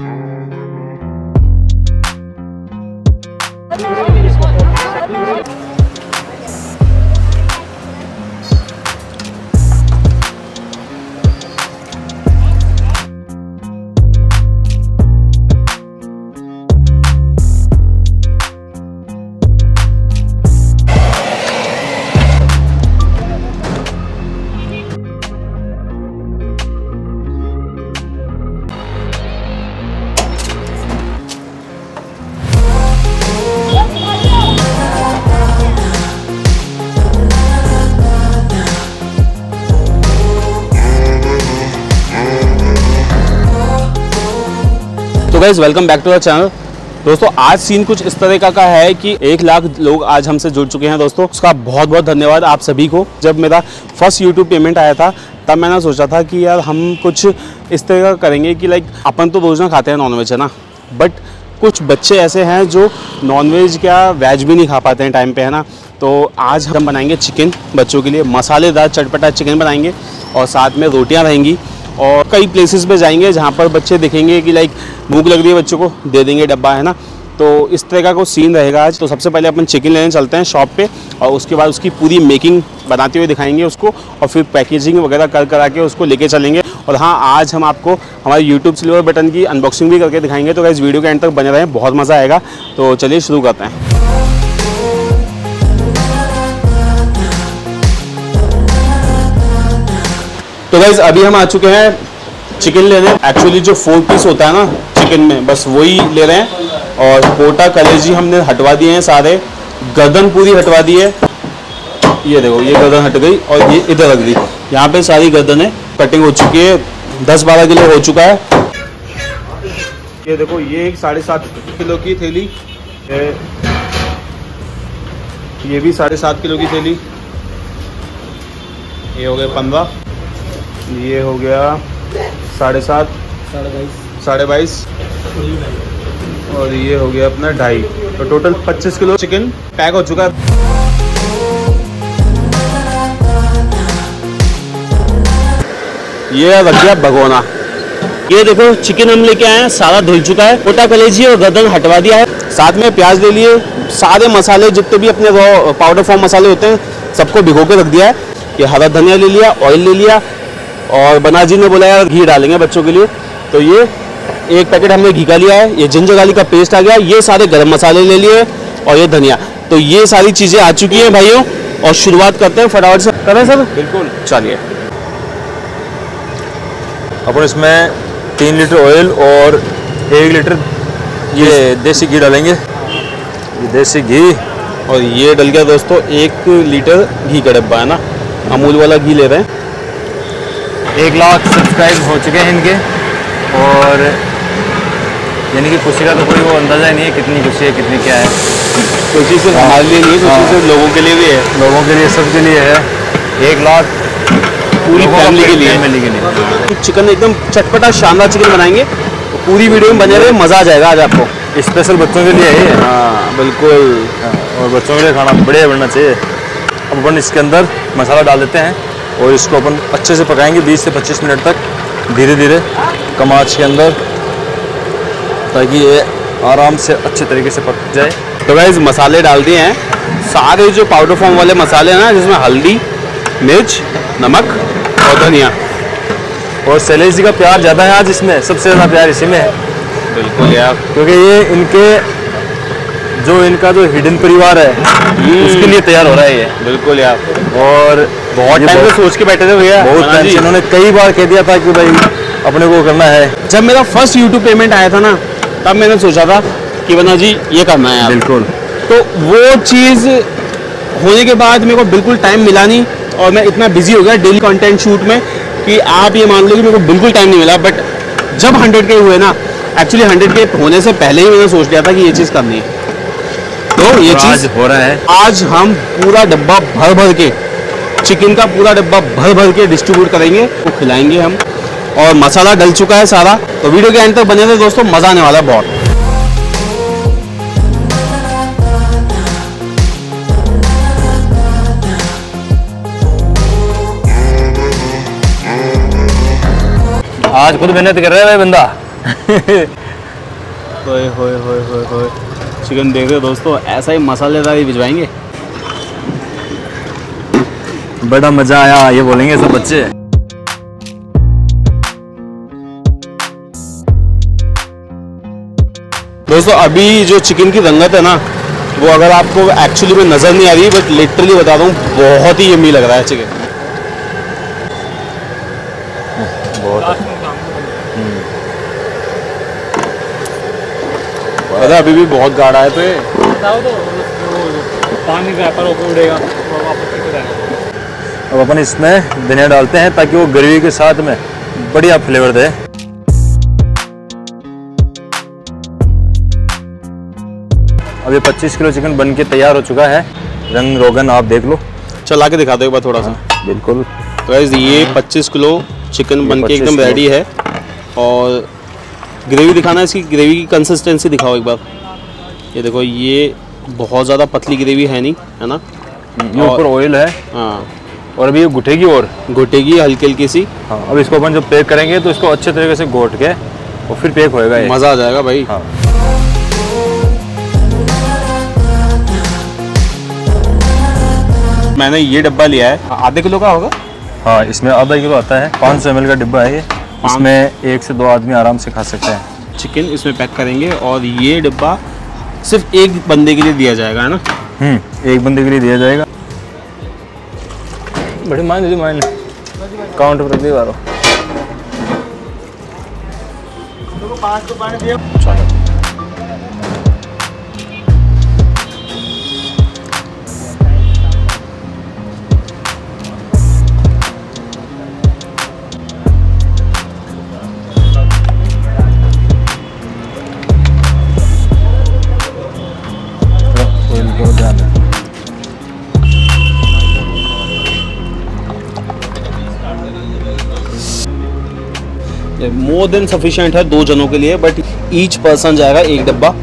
तो guys welcome back to our channel दोस्तों आज सीन कुछ इस तरह का, का है कि एक लाख लोग आज हमसे जुड़ चुके हैं दोस्तों। उसका बहुत बहुत धन्यवाद आप सभी को। जब मेरा फ़र्स्ट यूट्यूब पेमेंट आया था तब मैंने सोचा था कि यार हम कुछ इस तरह का करेंगे कि लाइक अपन तो रोज़ ना खाते हैं नॉनवेज है ना? बट कुछ बच्चे ऐसे हैं जो नॉनवेज क्या वेज भी नहीं खा पाते हैं टाइम पे है ना? तो आज हम बनाएँगे चिकन बच्चों के लिए। मसालेदार चटपटा चिकन बनाएँगे और साथ में रोटियाँ रहेंगी। और कई प्लेसेस पे जाएँगे जहाँ पर बच्चे देखेंगे कि लाइक भूख लग रही है बच्चों को, दे देंगे डब्बा, है ना? तो इस तरह का कोई सीन रहेगा आज। तो सबसे पहले अपन चिकन लेने चलते हैं शॉप पे और उसके बाद उसकी पूरी मेकिंग बनाते हुए दिखाएँगे उसको और फिर पैकेजिंग वगैरह कर, करा के उसको लेके चलेंगे। और हाँ आज हम आपको हमारे यूट्यूब सिल्वर बटन की अनबॉक्सिंग भी करके दिखाएँगे। तो इस वीडियो के एंड तक बने रहें, बहुत मज़ा आएगा। तो चलिए शुरू करते हैं। तो गाइज़ अभी हम आ चुके हैं चिकन लेने एक्चुअली जो फोर पीस होता है ना चिकन में, बस वही ले रहे हैं। और कोटा कलेजी हमने हटवा दिए हैं सारे। गर्दन पूरी हटवा दी है। ये देखो, ये गर्दन हट गई और ये इधर रख दी। यहाँ पे सारी गर्दन है कटिंग हो चुकी है। दस बारह किलो हो चुका है। ये देखो, ये एक साढ़े सात किलो की थैली। ये भी साढ़े सात किलो की थैली। ये हो गए पंद्रह। ये हो गया साढ़े सात। साढ़े बाईस। और ये हो गया अपना ढाई। तो टोटल पच्चीस किलो चिकन पैक हो चुका। है ये रख दिया भगोना। ये देखो चिकन हम लेके आए हैं सारा धुल चुका है। कोटा कलेजी और गर्दन हटवा दिया है। साथ में प्याज ले लिए। सारे मसाले जितने भी अपने पाउडर फॉर्म मसाले होते हैं सबको भिगो के रख दिया है। ये हरा धनिया ले लिया ऑयल ले लिया। और बना जी ने बोला घी डालेंगे बच्चों के लिए। तो ये एक पैकेट हमने घी का लिया है ये जिंजर गाली का पेस्ट आ गया ये सारे गर्म मसाले ले लिए और ये धनिया। तो ये सारी चीज़ें आ चुकी हैं भाइयों और शुरुआत करते हैं फटाफट से। करें सर? बिल्कुल चलिए। अपन इसमें तीन लीटर ऑयल और एक लीटर ये देसी घी डालेंगे। ये देसी घी। और ये डल गया दोस्तों एक लीटर घी का डब्बा है ना अमूल वाला घी ले रहे हैं। एक लाख सब्सक्राइब हो चुके हैं इनके और यानी कि खुशी का तो कोई वो अंदाज़ा ही नहीं है कितनी खुशी है कितनी क्या है। खुशी सिर्फ़ हमारे लिए नहीं खुशी हाँ। सिर्फ़ लोगों के लिए भी है। लोगों के लिए सबके लिए है। एक लाख पूरी फैमिली के लिए। फैमिली के लिए। चिकन एकदम चटपटा शानदार चिकन बनाएँगे। तो पूरी वीडियो में बने रहे मज़ा आ जाएगा आज आपको। स्पेशल बच्चों के लिए है हाँ बिल्कुल। हाँ, और बच्चों के लिए खाना बढ़िया बनना चाहिए। अब अपन इसके अंदर मसाला डाल देते हैं। और इसको अपन अच्छे से पकाएँगे 20 से 25 मिनट तक धीरे धीरे कम आँच के अंदर ताकि ये आराम से अच्छे तरीके से पक जाए। तो गाइज़ मसाले डाल दिए हैं। सारे जो पाउडर फॉर्म वाले मसाले हैं ना जिसमें हल्दी मिर्च नमक और धनिया। और शैलेश जी का प्यार ज़्यादा है आज इसमें सबसे ज़्यादा प्यार इसी में है। बिल्कुल यार। क्योंकि ये इनके जो इनका जो हिडन परिवार है उसके लिए तैयार हो रहा है ये। बिल्कुल यार। और बहुत टाइम से सोच के बैठे थे भैया। बहुत टाइम से इन्होंने कई बार कह दिया था कि भाई अपने को करना है। जब मेरा फ़र्स्ट यूट्यूब पेमेंट आया था ना तब मैंने सोचा था कि बना जी ये करना है बिल्कुल। तो वो चीज़ होने के बाद मेरे को बिल्कुल टाइम मिला नहीं और मैं इतना बिज़ी हो गया डेली कंटेंट शूट में कि आप ये मान लो कि मेरे को बिल्कुल टाइम नहीं मिला बट जब हंड्रेड के हुए ना एक्चुअली हंड्रेड के होने से पहले ही मैंने सोच लिया था कि ये चीज़ करनी है। तो ये चीज़ हो रहा है। आज हम पूरा डब्बा भर भर के चिकन का पूरा डब्बा भर भर के डिस्ट्रीब्यूट करेंगे वो खिलाएँगे हम। और मसाला डल चुका है सारा। तो वीडियो के एंड तक बने रहे दोस्तों, मज़ा आने वाला बहुत। आज खुद मेहनत कर रहा भाई बंदा। होए होए होए होए चिकन देख रहे हो दोस्तों, ऐसा ही मसालेदार ही भिजवाएँगे। बड़ा मज़ा आया ये बोलेंगे सब बच्चे। दोस्तों अभी जो चिकन की रंगत है ना वो अगर आपको एक्चुअली में नज़र नहीं आ रही बट लिटरली बता दूँ बहुत ही यम्मी लग रहा है चिकन बहुत अरे अभी भी बहुत गाढ़ा है तो ये। बताओ तो पानी उड़ेगा वो वापस नीचे जाएगा अब अपन इसमें धनिया डालते हैं ताकि वो ग्रेवी के साथ में बढ़िया फ्लेवर दे। अब ये 25 किलो चिकन बन के तैयार हो चुका है। रंग रोगन आप देख लो। चला के दिखा दो एक बार थोड़ा सा। बिल्कुल। तो ये 25 किलो चिकन बन के एकदम रेडी है। और ग्रेवी दिखाना है इसकी ग्रेवी की कंसिस्टेंसी दिखाओ एक बार। ये देखो ये बहुत ज़्यादा पतली ग्रेवी है नहीं है ना? ये ऊपर ऑयल है। हाँ। और अभी ये गुठेगी और? घुटेगी हल्की हल्की सी। हाँ अब इसको अपन जब पैक करेंगे तो इसको अच्छे तरीके से घोट के और फिर पैक होएगा ये। मज़ा आ जाएगा भाई। हाँ। मैंने ये डब्बा लिया है। आधे किलो का होगा? हाँ इसमें आधा किलो आता है। पाँच सौ एम का डिब्बा है ये। इसमें एक से दो आदमी आराम से खा सकते हैं। चिकन इसमें पैक करेंगे और ये डिब्बा सिर्फ़ एक बंदे के लिए दिया जाएगा है ना? हम्म एक बंदे के लिए दिया जाएगा। बड़े मान दी मान काउंट पर दे बारो मोर देन सफिशियंट है दो जनों के लिए बट ईच पर्सन जाएगा एक डब्बा।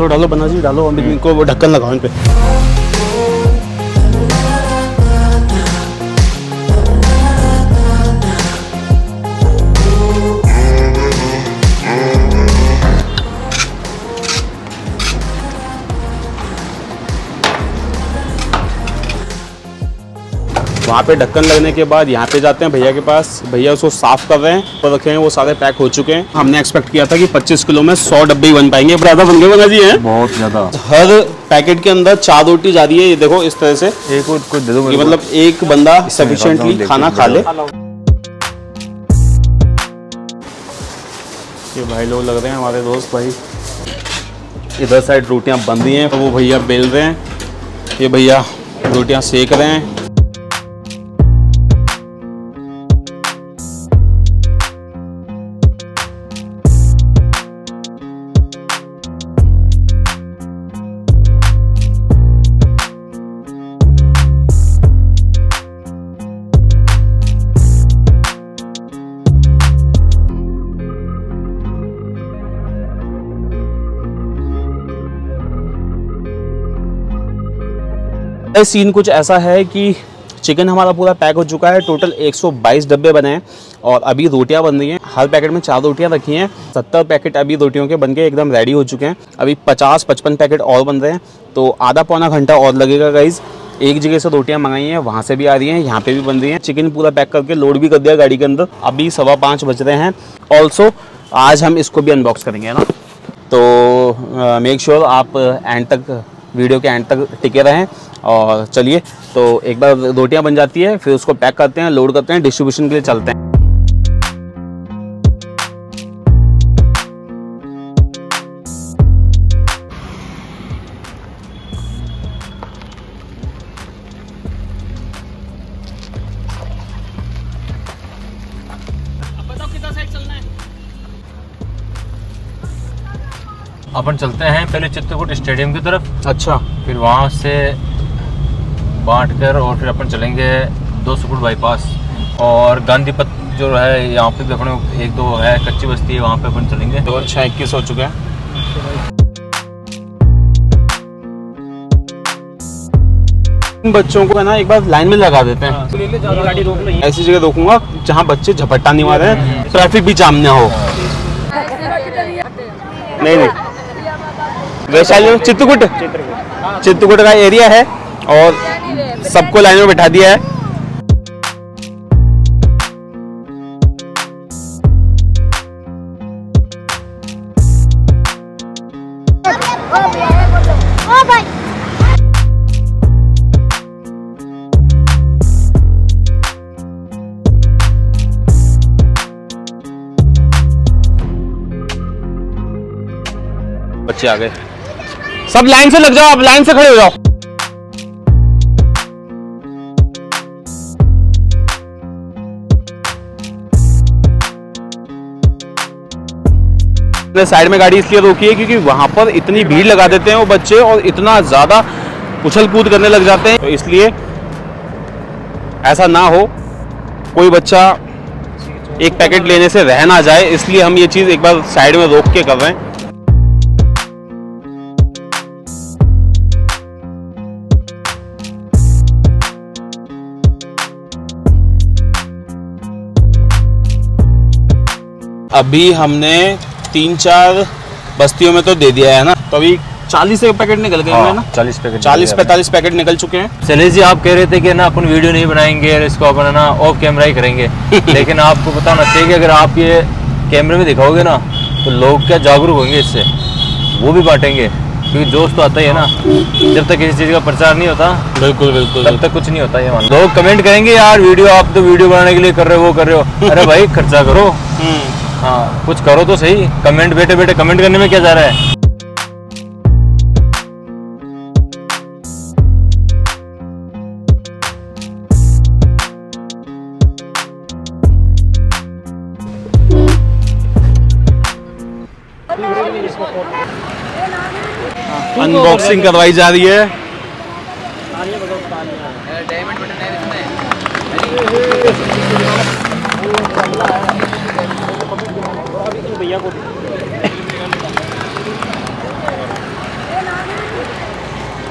डालो डालो बना जी डालो अभी इनको वो ढक्कन लगाओ इन पे। वहाँ पे ढक्कन लगने के बाद यहाँ पे जाते हैं भैया के पास। भैया उसको साफ़ कर रहे हैं पर रखे हैं वो सारे पैक हो चुके हैं। हमने एक्सपेक्ट किया था कि 25 किलो में 100 डब्बे ही बन पाएँगे। बन गए बना जी हैं? बहुत ज़्यादा। हर पैकेट के अंदर चार रोटी जा रही है ये देखो इस तरह से। एक कुछ दे दो ये मेरे को। मतलब एक बंदा देखते खाना खा ले। ये भाई लोग लग रहे हैं हमारे दोस्त भाई। इधर साइड रोटियाँ बन रही हैं तो वो भैया बेल रहे हैं। ये भैया रोटियाँ सेक रहे हैं। ये सीन कुछ ऐसा है कि चिकन हमारा पूरा पैक हो चुका है टोटल 122 डब्बे बने हैं और अभी रोटियाँ बन रही हैं। हर पैकेट में चार रोटियाँ रखी हैं। 70 पैकेट अभी रोटियों के बन के एकदम रेडी हो चुके हैं। अभी 50-55 पैकेट और बन रहे हैं। तो आधा पौना घंटा और लगेगा गाइज़ एक जगह से रोटियाँ मंगाई हैं, वहाँ से भी आ रही हैं, यहाँ पे भी बन रही हैं। चिकन पूरा पैक करके लोड भी कर दिया गाड़ी के अंदर। अभी सवा पाँच बज रहे हैं। ऑल्सो आज हम इसको भी अनबॉक्स करेंगे ना? तो मेक श्योर आप एंड तक वीडियो के एंड तक टिके रहें। और चलिए तो एक बार रोटियाँ बन जाती है फिर उसको पैक करते हैं लोड करते हैं डिस्ट्रीब्यूशन के लिए चलते हैं। अपन चलते हैं पहले चित्रकूट स्टेडियम की तरफ़। अच्छा। फिर वहाँ से बांट कर और फिर अपन चलेंगे दो फुट बाईपास और गांधी पथ जो है यहाँ पे भी अपने एक दो है कच्ची बस्ती है वहाँ पे अपन चलेंगे। दो छः इक्कीस हो चुके हैं। इन बच्चों को है ना एक बार लाइन में लगा देते हैं। नहीं। ऐसी जगह रोकूँगा जहाँ बच्चे झपट्टा नहीं मारे ट्रैफ़िक भी जाम ना हो। नहीं नहीं। वैशाली चित्रकूट। चित्रकूट। का एरिया है और सबको लाइन में बैठा दिया है। बच्चे आ गए। सब लाइन से लग जाओ आप लाइन से खड़े हो जाओ। साइड में गाड़ी इसलिए रोकी है क्योंकि वहाँ पर इतनी भीड़ लगा देते हैं वो बच्चे और इतना ज़्यादा उछल कूद करने लग जाते हैं। तो इसलिए ऐसा ना हो, कोई बच्चा एक पैकेट लेने से रह ना जाए, इसलिए हम ये चीज़ एक बार साइड में रोक के कर रहे हैं। अभी हमने तीन चार बस्तियों में तो दे दिया है ना? तो अभी चालीस पैकेट निकल गए हैं ना? चालीस पैकेट चालीस पैंतालीस पैकेट निकल चुके हैं। चले जी आप कह रहे थे कि ना अपन वीडियो नहीं बनाएँगे और इसको अपन ना ऑफ़ कैमरा ही करेंगे। लेकिन आपको बताना चाहिए कि अगर आप ये कैमरे में दिखाओगे ना तो लोग क्या जागरूक होंगे इससे? वो भी बांटेंगे क्योंकि जोश तो आता ही है ना। जब तक किसी चीज़ का प्रचार नहीं होता बिल्कुल बिल्कुल तब तक कुछ नहीं होता ये मान। लोग कमेंट करेंगे यार वीडियो आप तो वीडियो बनाने के लिए कर रहे हो वो कर रहे हो। अरे भाई खर्चा करो। हाँ कुछ करो तो सही। कमेंट बैठे बैठे कमेंट करने में क्या जा रहा है? अनबॉक्सिंग करवाई जा रही है।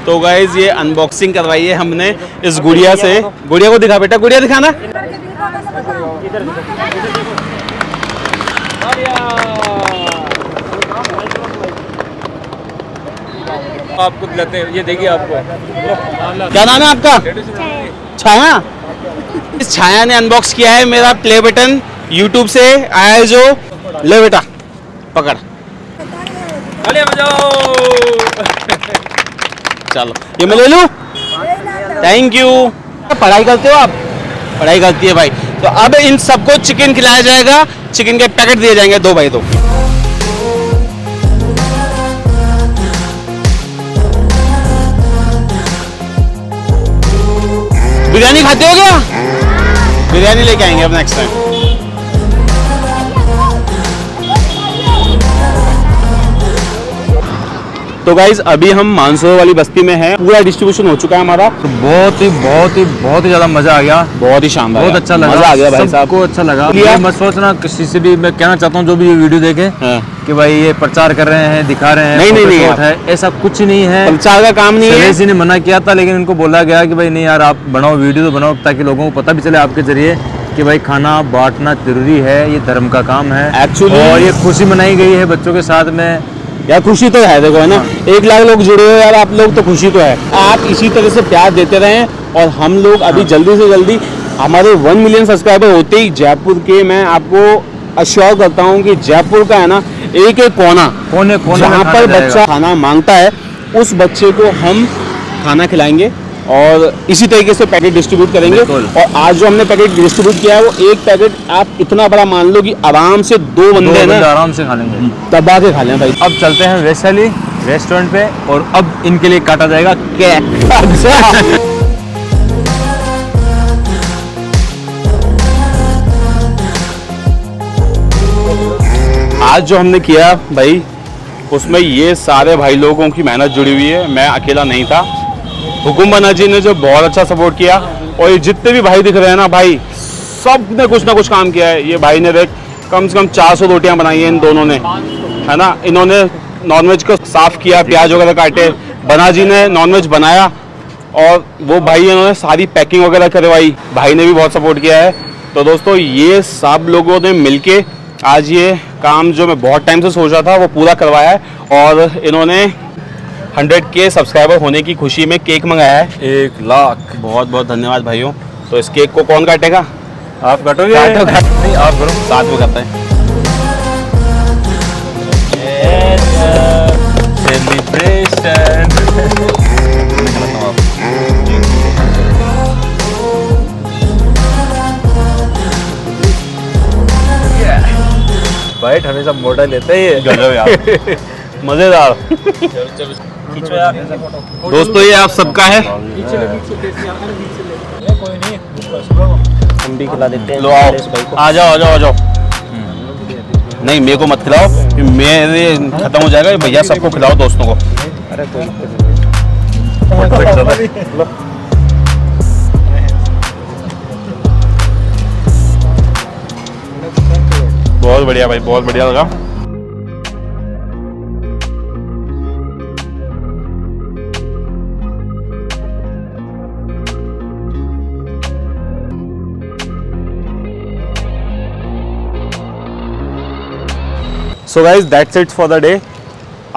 तो गाइज़ ये अनबॉक्सिंग करवाई है हमने इस गुड़िया से। गुड़िया को दिखा बेटा, गुड़िया दिखाना। आपको दिलाते हैं। ये देखिए आपको। क्या नाम है आपका? छाया। इस छाया ने अनबॉक्स किया है मेरा प्ले बटन यूट्यूब से। आया जो। ले बेटा। पकड़। बजाओ। चलो ये मैं ले लूँ? थैंक यू पढ़ाई करते हो आप? पढ़ाई करती है भाई। तो अब इन सबको चिकन खिलाया जाएगा। चिकन के पैकेट दिए जाएँगे दो भाई दो। बिरयानी खाते हो क्या? बिरयानी लेके आएँगे अब नेक्स्ट टाइम तो गाइज़ अभी हम मानसरोवर वाली बस्ती में है। पूरा डिस्ट्रीब्यूशन हो चुका है हमारा। तो बहुत ही बहुत ही बहुत ही ज़्यादा मज़ा आ गया। बहुत ही शानदार बहुत अच्छा लगा। मज़ा आ गया भाई साहब। सबको अच्छा लगा। लिया? मैं सोचना किसी से भी मैं कहना चाहता हूँ जो भी ये वीडियो देखे हाँ। कि भाई ये प्रचार कर रहे हैं दिखा रहे हैं नहीं, नहीं, नहीं, है ऐसा कुछ नहीं है। प्रचार का काम नहीं है। जी ने मना किया था लेकिन इनको बोला गया कि भाई नहीं यार आप बनाओ वीडियो तो बनाओ ताकि लोगों को पता भी चले आपके ज़रिए कि भाई खाना बांटना ज़रूरी है ये धर्म का काम है। Actually- और ये खुशी मनाई गई है बच्चों के साथ में। यार खुशी तो है देखो है ना? एक लाख लोग जुड़े हो यार आप लोग तो खुशी तो है। आप इसी तरह से प्यार देते रहें और हम लोग अभी जल्दी से जल्दी हमारे वन मिलियन सब्सक्राइबर होते ही जयपुर के मैं आपको अश्योर करता हूँ कि जयपुर का है ना एक एक कोना कोने कोने जहाँ पर बच्चा खाना माँगता है उस बच्चे को हम खाना खिलाएँगे। और इसी तरीके से पैकेट डिस्ट्रीब्यूट करेंगे। और आज जो हमने पैकेट डिस्ट्रीब्यूट किया है वो एक पैकेट आप इतना बड़ा मान लो कि आराम से दो बंदे ना आराम से खा लेंगे। दबा के खा लें भाई। अब चलते हैं वैशाली रेस्टोरेंट पे और अब इनके लिए काटा जाएगा केक। अच्छा। आज जो हमने किया भाई उसमें ये सारे भाई लोगों की मेहनत जुड़ी हुई है। मैं अकेला नहीं था। हुकुम बना जी ने जो बहुत अच्छा सपोर्ट किया और ये जितने भी भाई दिख रहे हैं ना भाई सबने कुछ ना कुछ काम किया है। ये भाई ने देख, कम से कम 400 रोटियाँ बनाई हैं इन दोनों ने। है ना? इन्होंने नॉनवेज को साफ़ किया, प्याज वगैरह काटे। बना जी ने नॉनवेज बनाया और वो भाई इन्होंने सारी पैकिंग वगैरह करवाई। भाई ने भी बहुत सपोर्ट किया है। तो दोस्तों, ये सब लोगों ने मिलके आज ये काम जो मैं बहुत टाइम से सोच रहा था, वो पूरा करवाया है और इन्होंने 100 के सब्सक्राइबर होने की खुशी में केक मंगाया है। एक लाख। बहुत बहुत धन्यवाद भाइयों। तो इस केक को कौन काटेगा? आप काटोगे? काटो, काटो। नहीं आप करो। साथ में करते हैं। हमेशा मोटा लेते ही है गजब यार। मज़ेदार। दोस्तों ये आप सबका है। हम भी खिला देते हैं। लो आओ। आ जाओ आ जाओ आ जाओ। नहीं मेरे को मत खिलाओ मेरे खत्म हो जाएगा। भैया सबको खिलाओ दोस्तों को। अरे कोई बहुत बढ़िया भाई बहुत बढ़िया लगा। So guys that's it for the day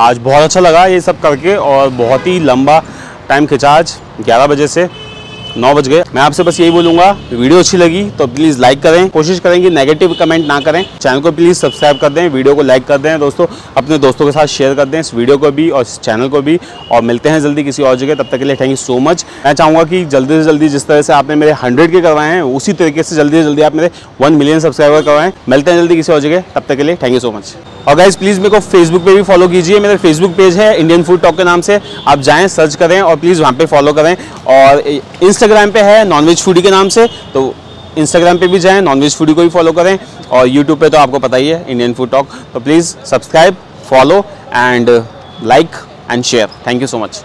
आज बहुत अच्छा लगा ये सब करके और बहुत ही लंबा टाइम खिंचा आज 11 बजे से नौ बज गए। मैं आपसे बस यही बोलूँगा, वीडियो अच्छी लगी तो प्लीज़ लाइक करें, कोशिश करें कि नेगेटिव कमेंट ना करें। चैनल को प्लीज़ सब्सक्राइब कर दें, वीडियो को लाइक कर दें, दोस्तों, अपने दोस्तों के साथ शेयर कर दें इस वीडियो को भी और इस चैनल को भी और मिलते हैं जल्दी किसी और जगह। तब तक के लिए थैंक यू सो मच मैं चाहूँगा कि जल्दी से जल्दी जिस तरह से आपने मेरे हंड्रेड के करवाए हैं, उसी तरीके से जल्दी से जल्दी आप मेरे वन मिलियन सब्सक्राइबर करवाएँ। मिलते हैं जल्दी किसी और जगह। तब तक के लिए थैंक यू सो मच और गाइज़ प्लीज़ मेरे को फेसबुक पे भी फॉलो कीजिए। मेरा फेसबुक पेज है इंडियन फ़ूड टॉक के नाम से। आप जाएँ सर्च करें और प्लीज़ वहाँ पे फॉलो करें। और इंस्टाग्राम पे है नॉनवेज फूडी के नाम से। तो इंस्टाग्राम पे भी जाएँ नॉनवेज फूडी को भी फॉलो करें। और यूट्यूब पे तो आपको पता ही है इंडियन फ़ूड टॉक तो please subscribe follow and like and share thank you so much